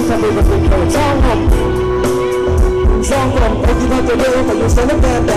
que se sabe lo que quiero Chao ช่องผมไอ้ที่ว่าจะเร็วแต่ยังใส่น้ำแดงแด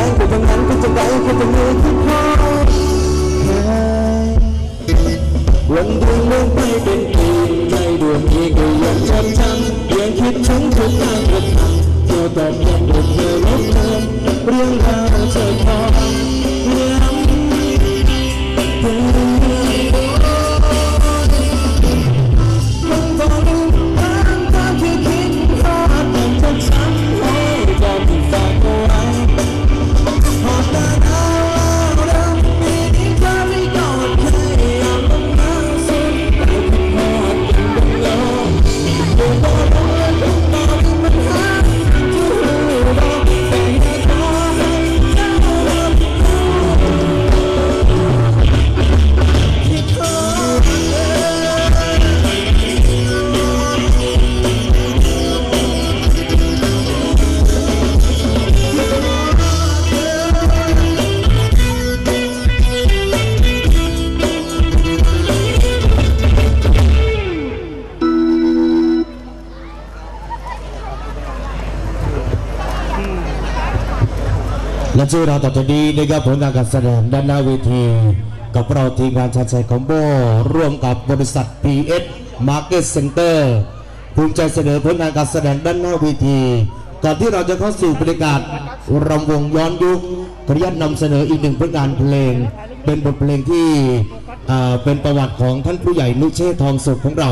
และชื่อเราต่อจากนี้นะครับผลงานการแสดงด้านหน้าเวที กับเราทีมงานชาญชัยคอมโบร่วมกับบริษัท PS Market Center ภูมิใจเสนอผลงานการแสดงด้านหน้าเวทีก่อนที่เราจะเข้าสู่บรรยากาศรำวงย้อนยุคขออนุญาตนำเสนออีกหนึ่งผลงานเพลง เป็นบทเพลงที่อ่าเป็นประวัติของท่านผู้ใหญ่นุเชษทองสุขของเรา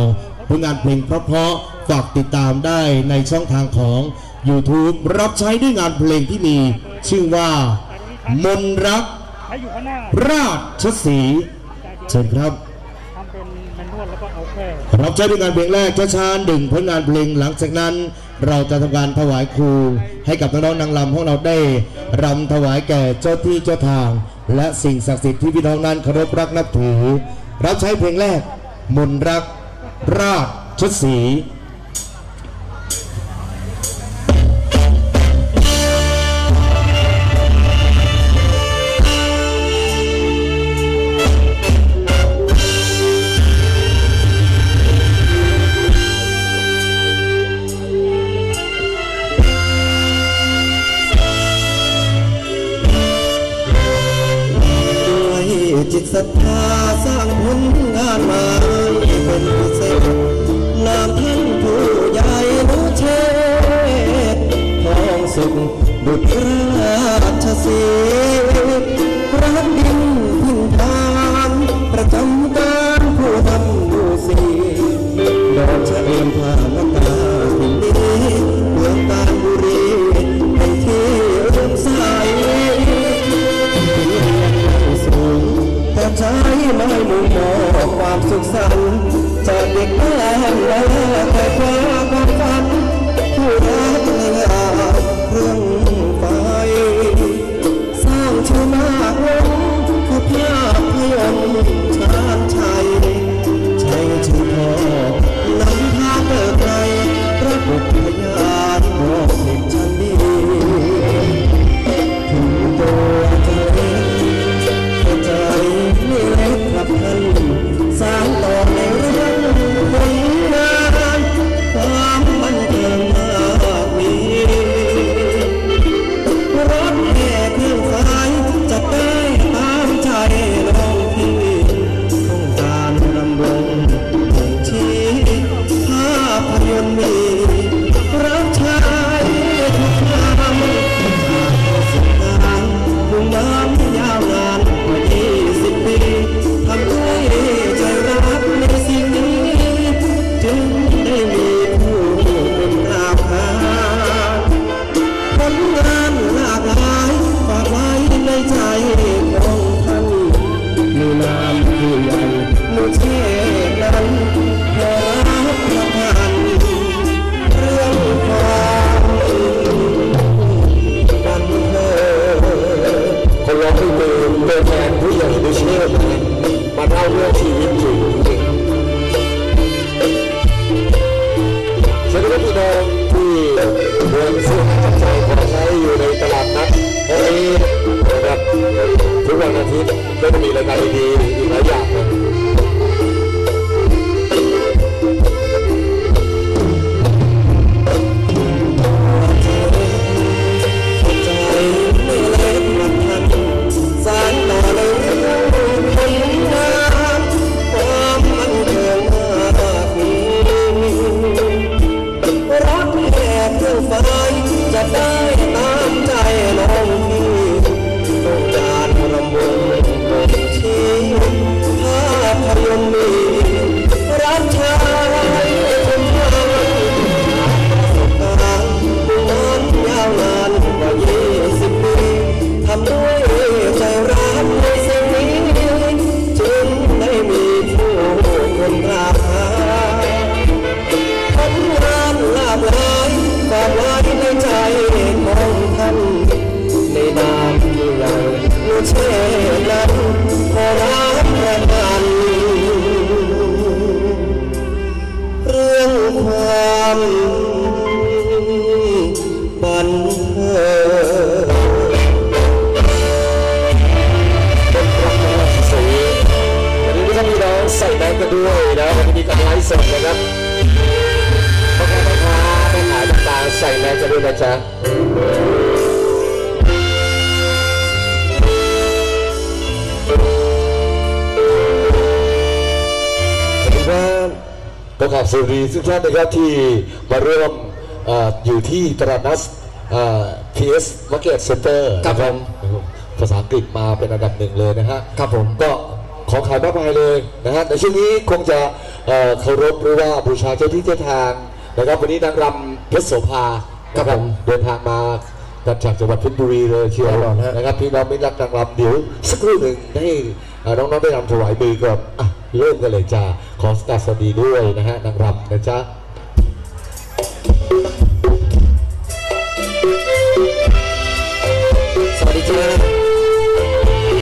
ผลงานเพลงเพราะๆฝากติดตามได้ในช่องทางของ YouTube รับใช้ด้วยงานเพลงที่มี ชื่อว่า มนรัก ราชสีเชิญครับเป็นแมนนวลแล้วก็เอาแค่รับใช้ด้วยงานเพลงแรกช้าๆดึงผลงานเพลงหลังจากนั้น เราจะทำการถวายครู ให้กับน้องๆนางรำของเราได้รำถวายแก่เจ้าที่เจ้าทาง และสิ่งศักดิ์สิทธิ์ที่พี่น้องนั้นเคารพรักนับถือ รับใช้เพลงแรก มนรัก ราชสี ตศรัทธาสร้างผลงานมาให้เป็นพิเศษนามท่านผู้ใหญ่รู้เชษทองสุขบุตรราชสีรักดิน ความสุขสันต์จากเด็กแม่และแต่ความ สวัสดีครับพี่น้องที่เดินซื้อจับจ่ายของใช้อยู่ในตลาดนัดวันนี้นะครับทุกวันอาทิตย์ก็จะมีรายการดีๆอีกหลายอย่าง ใส่แมสก็ด้วยนะวันนี้ก็ไลฟ์สดนะครับพ่อค้าแม่ค้าแม่ขายต่างๆใส่แมสกันด้วยนะจ๊ะประกอบสุรีทุกท่านนะครับที่มาร่วมออยู่ที่ตลาดนัด TS Market Center ครับผมภาษาอังกฤษมาเป็นอันดับหนึ่งเลยนะฮะครับผมก็ ของขายมากมายเลยนะฮะในช่วงนี้คงจะเอ่อเคารพหรือว่าบูชาเจ้าที่เจ้าทางนะครับวันนี้นางรำเพชรโสภาครับนะผมเดินทางมาจากจังหวัดเพชรบุรีเลยเชียวแน่นอนฮะ นะครับพี่น้องไม่รักนางรำเดี๋ยวสักครู่หนึ่งให้เอ่อน้องๆได้รำถวายมือก่อนอะเริ่มกันเลยจ้าขอสวัสดีด้วยนะฮะนางรำนะจ๊ะ สวัสดีจ้า